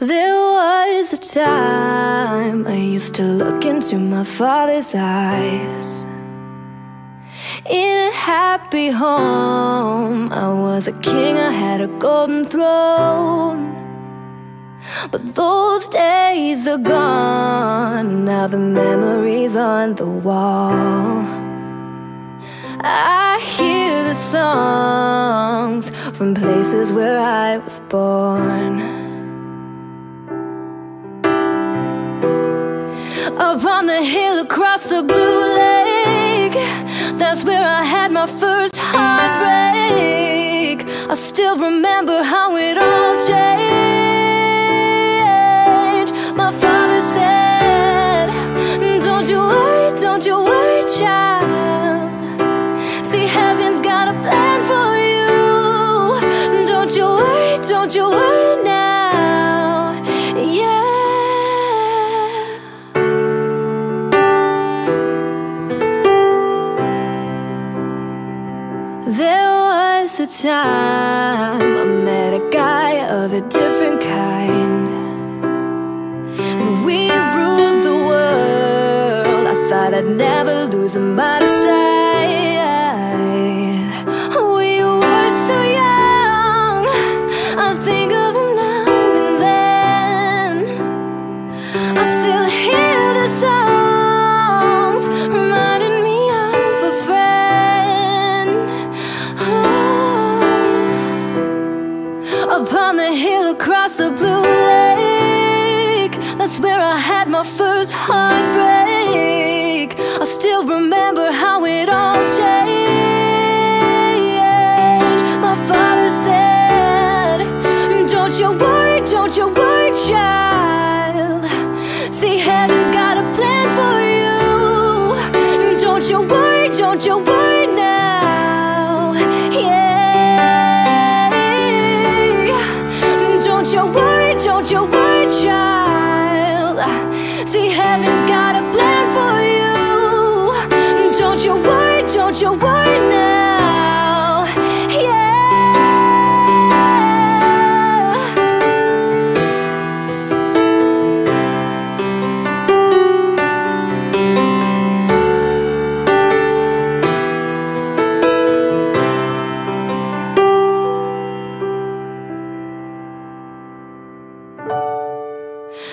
There was a time I used to look into my father's eyes. In a happy home, I was a king, I had a golden throne. But those days are gone, now the memories on the wall. I hear the songs from places where I was born. Up on the hill across the blue lake That's where I had my first heartbreak. I still remember how it all changed There was a time I met a guy of a different kind. And we ruled the world. I thought I'd never lose him by the side. Upon the hill across the blue lake, that's where I had my first heartbreak. I still remember how it all changed.